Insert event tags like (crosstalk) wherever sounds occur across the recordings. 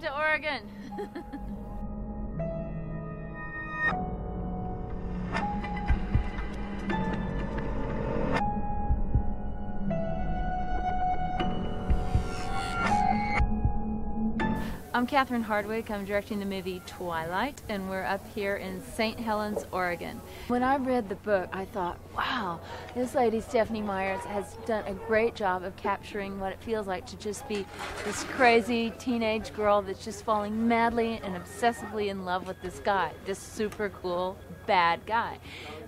To Oregon. (laughs) I'm Catherine Hardwicke. I'm directing the movie Twilight, and we're up here in St. Helens, Oregon. When I read the book, I thought, wow, this lady, Stephanie Meyers, has done a great job of capturing what it feels like to just be this crazy teenage girl that's just falling madly and obsessively in love with this guy, this super cool, bad guy.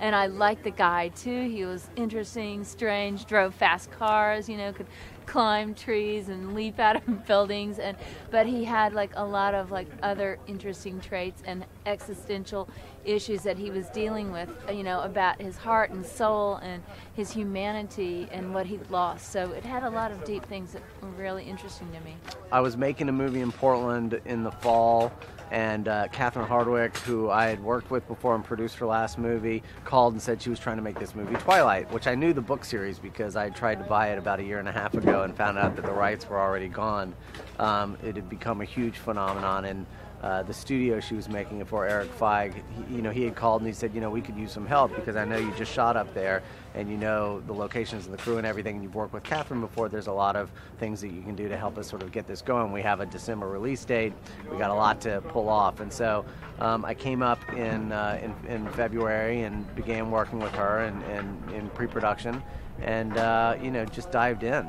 And I liked the guy too. He was interesting, strange, drove fast cars, you know, could climb trees and leap out of (laughs) buildings and but he had like a lot of like other interesting traits and existential issues that he was dealing with you know about his heart and soul and his humanity and what he'd lost so it had a lot of deep things that were really interesting to me i was making a movie in portland in the fall and uh, Catherine Hardwicke, who I had worked with before and produced her last movie, called and said she was trying to make this movie Twilight, which I knew the book series because I tried to buy it about a year and a half ago and found out that the rights were already gone. Um, it had become a huge phenomenon, and uh, the studio she was making it for, Erik Feig, he, you know, he had called and he said, you know, we could use some help because I know you just shot up there and you know the locations and the crew and everything, and you've worked with Catherine before. There's a lot of things that you can do to help us sort of get this going. We have a December release date. We got a lot to pull off, and so um, I came up in, uh, in, in February and began working with her in, in, in pre-production, and uh, you know just dived in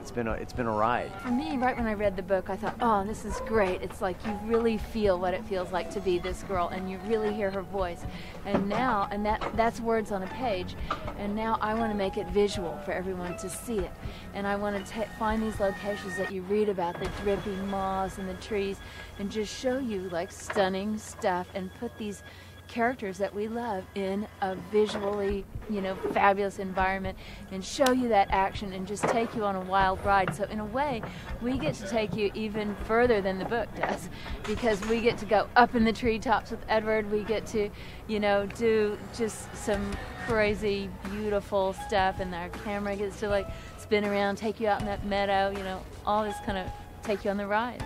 it's been a, it's been a ride. For me, right when I read the book, I thought, oh, this is great. It's like you really feel what it feels like to be this girl, and you really hear her voice. And now, and that that's words on a page. And now I want to make it visual for everyone to see it. And I want to find these locations that you read about, the dripping moss and the trees, and just show you like stunning stuff, and put these characters that we love in a visually, you know, fabulous environment and show you that action and just take you on a wild ride. So in a way, we get to take you even further than the book does (laughs) because we get to go up in the treetops with Edward. We get to, you know, do just some crazy, beautiful stuff and our camera gets to like spin around, take you out in that meadow, you know, all this kind of take you on the ride.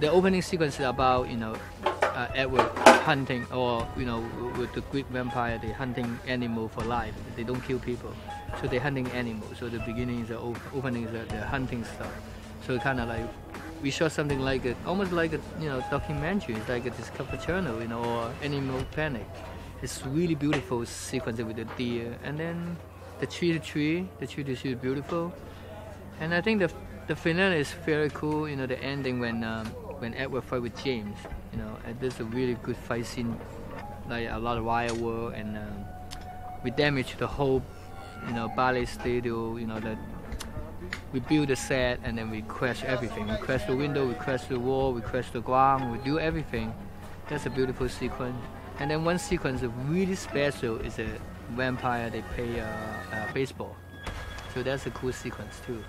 The opening sequence is about, you know, uh, Edward hunting, or you know, with the Greek vampire, they hunting animal for life. They don't kill people, so they hunting animals. So the beginning is the opening is the, hunting stuff. So kind of like we shot something like a, almost like a you know documentary, it's like a Discovery Channel, you know, or Animal Planet. It's really beautiful sequence with the deer, and then the tree to tree, the tree to tree is beautiful, and I think the the finale is very cool. You know, the ending when um, when Edward fight with James you know, and there's a really good fight scene, like a lot of firework, and um, we damaged the whole, you know, ballet studio. You know, that we build the set and then we crash everything. We crash the window, we crash the wall, we crash the ground, we do everything. That's a beautiful sequence. And then one sequence is really special is a vampire they play uh, uh, baseball. So that's a cool sequence too.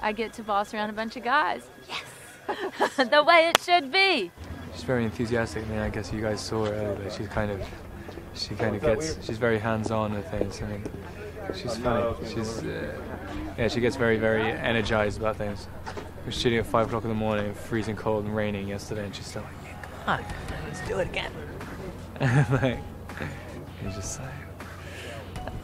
I get to boss around a bunch of guys. Yes, (laughs) the way it should be she's very enthusiastic. I mean, I guess you guys saw her earlier. She's kind of, she kind of gets, she's very hands-on with things. I mean, she's funny. She's, uh, yeah, she gets very, very energized about things. We were shooting at five o'clock in the morning, freezing cold and raining yesterday, and she's still like, yeah, come on, let's do it again. (laughs) like, it's just like,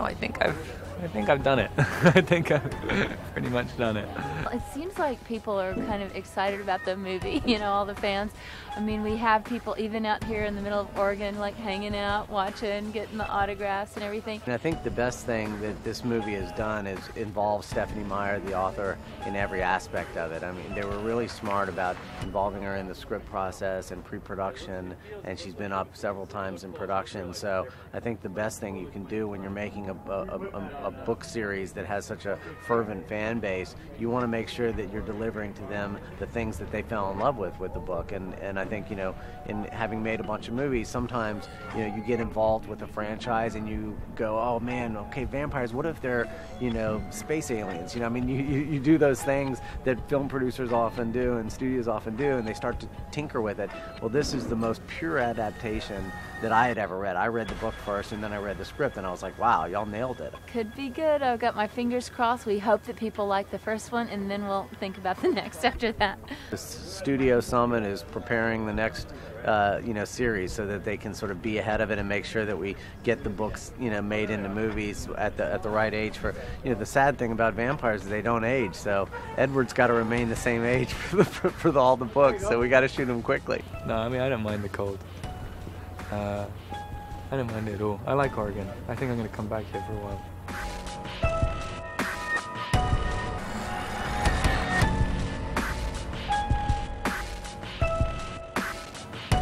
oh, I think I've I think I've done it. (laughs) I think I've (laughs) pretty much done it. It seems like people are kind of excited about the movie, (laughs) you know, all the fans. I mean, we have people even out here in the middle of Oregon, like hanging out, watching, getting the autographs and everything. And I think the best thing that this movie has done is involve Stephanie Meyer, the author, in every aspect of it. I mean, they were really smart about involving her in the script process and pre-production, and she's been up several times in production. So I think the best thing you can do when you're making a, a, a, a book series that has such a fervent fan base, you want to make sure that you're delivering to them the things that they fell in love with with the book. And, and I think, you know, in having made a bunch of movies, sometimes, you know, you get involved with a franchise and you go, oh man, okay, vampires, what if they're, you know, space aliens? You know, I mean, you, you, you do those things that film producers often do and studios often do, and they start to tinker with it. Well, this is the most pure adaptation that I had ever read. I read the book first and then I read the script and I was like, wow, y'all nailed it. Could be good. I've got my fingers crossed. We hope that people like the first one, and then we'll think about the (laughs) next after that. The Studio Summit is preparing the next, uh, you know, series so that they can sort of be ahead of it and make sure that we get the books, you know, made into movies at the at the right age. For you know, the sad thing about vampires is they don't age. So Edward's got to remain the same age (laughs) for, the, for, for the, all the books. So we got to shoot him quickly. No, I mean I don't mind the cold. Uh, I don't mind it at all. I like Oregon. I think I'm going to come back here for a while.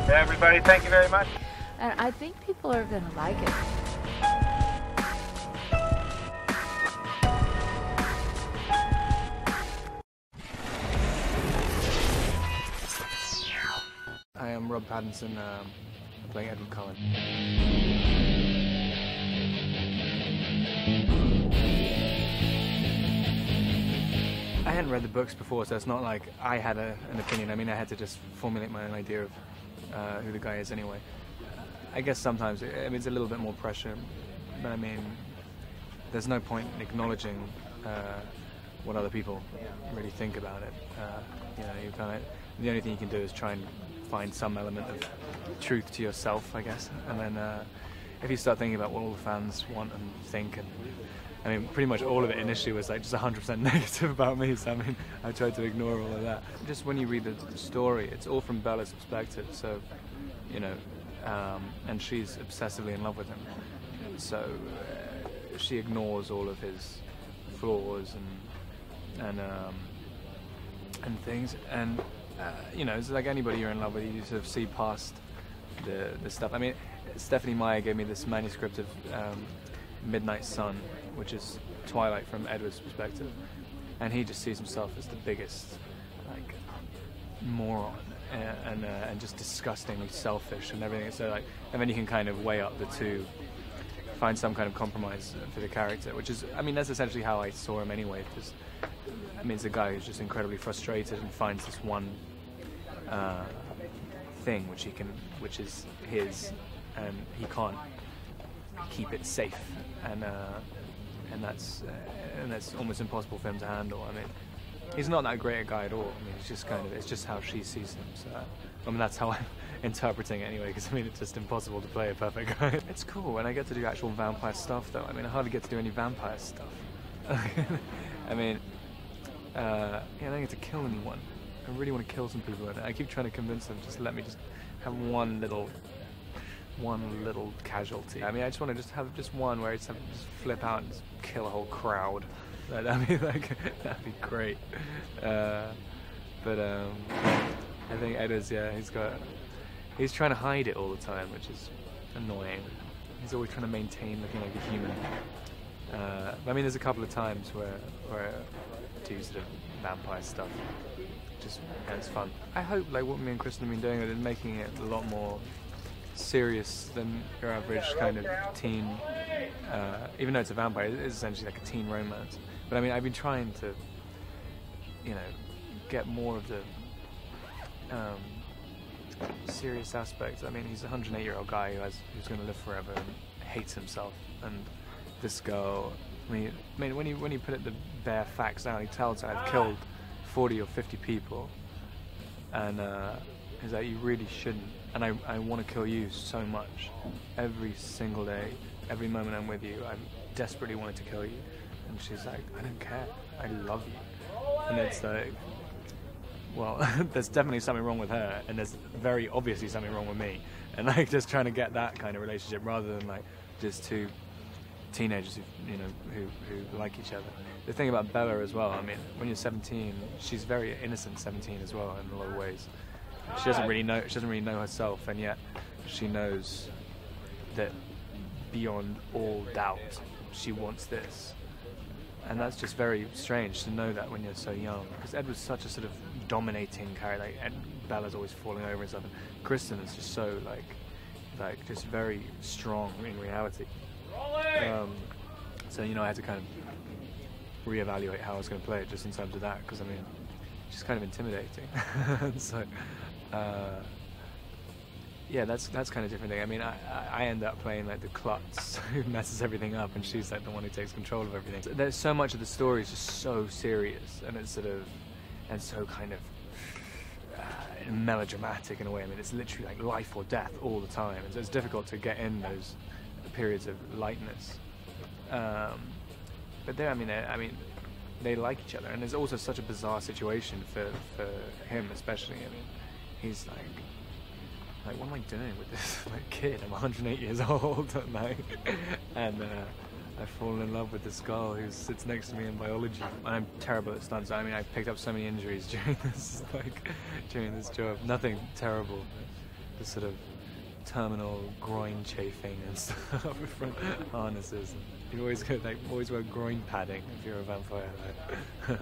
Everybody, thank you very much. And I think people are going to like it. I am Rob Pattinson, um, playing Edward Cullen. I hadn't read the books before, so it's not like I had a, an opinion. I mean, I had to just formulate my own idea of uh, who the guy is anyway. I guess sometimes I mean, it's a little bit more pressure, but I mean, there's no point in acknowledging uh, what other people really think about it. Uh, you know, you kind of the only thing you can do is try and find some element of truth to yourself, I guess, and then uh, if you start thinking about what all the fans want and think and I mean, pretty much all of it initially was like just 100% (laughs) negative about me. So I mean, I tried to ignore all of that. Just when you read the, story, it's all from Bella's perspective. So, you know, um, and she's obsessively in love with him. So uh, she ignores all of his flaws and and um, and things. And uh, you know, it's like anybody you're in love with, you sort of see past the the stuff. I mean, Stephanie Meyer gave me this manuscript of um, Midnight Sun, which is Twilight from Edward's perspective, and he just sees himself as the biggest like moron and and, uh, and just disgustingly selfish and everything. So like, and then you can kind of weigh up the two, find some kind of compromise for the character, which is, I mean, that's essentially how I saw him anyway. Because I mean, it's a guy who's just incredibly frustrated and finds this one uh, thing which he can, which is his, and he can't keep it safe, and uh, and that's uh, and that's almost impossible for him to handle. I mean, he's not that great a guy at all. I mean, it's just kind of it's just how she sees him. So I mean, that's how (laughs) I'm interpreting it anyway. Because I mean, it's just impossible to play a perfect guy. (laughs) it's cool when I get to do actual vampire stuff, though. I mean, I hardly get to do any vampire stuff. (laughs) I mean, uh, yeah, I don't get to kill anyone. I really want to kill some people, and I keep trying to convince them just let me just have one little one little casualty. I mean, I just want to just have just one where it's just flip out and just kill a whole crowd. That'd be (laughs) like that'd be great. Uh, but um, I think Ed is yeah, he's got he's trying to hide it all the time, which is annoying. He's always trying to maintain looking like a human. Uh, I mean, there's a couple of times where where I do sort of vampire stuff. Just it's fun. I hope like what me and Kristen have been doing is making it a lot more serious than your average kind of teen. Uh, even though it's a vampire, it's essentially like a teen romance. But I mean, I've been trying to, you know, get more of the um, serious aspects. I mean, he's a 108 year old guy who has who's going to live forever and hates himself. And this girl, I mean, I mean, when you when you put it the bare facts down, he tells her I've killed 40 or 50 people, and uh, he's like, you really shouldn't and I, I want to kill you so much. Every single day, every moment I'm with you, I desperately wanted to kill you. And she's like, I don't care. I love you. And it's like, well, (laughs) there's definitely something wrong with her, and there's very obviously something wrong with me. And like just trying to get that kind of relationship rather than like just two teenagers who you know who, who like each other. The thing about Bella as well, I mean, when you're 17, she's very innocent 17 as well in a lot of ways she doesn't really know she doesn't really know herself and yet she knows that beyond all doubt she wants this. And that's just very strange to know that when you're so young because Ed was such a sort of dominating character like Ed, Bella's always falling over and stuff and Kristen is just so like like just very strong in reality. Um, so you know I had to kind of reevaluate how I was going to play it just in terms of that because I mean just kind of intimidating. (laughs) So uh, yeah, that's that's kind of different thing. I mean, I, I end up playing like the klutz (laughs) who messes everything up, and she's like the one who takes control of everything. So there's so much of the story is just so serious, and it's sort of and so kind of uh, melodramatic in a way. I mean, it's literally like life or death all the time, and so it's difficult to get in those periods of lightness. Um, but there, I mean, I mean, they like each other, and there's also such a bizarre situation for for him, especially. I mean, he's like like, what am I doing with this (laughs) like kid? I'm 108 years old, (laughs) like, and uh, I've fallen in love with this girl who sits next to me in biology. And I'm terrible at stunts. I mean, I picked up so many injuries (laughs) during this, like, during this job. Nothing terrible, the sort of terminal groin chafing and stuff from harnesses. You always go like always wear groin padding if you're a vampire. Like.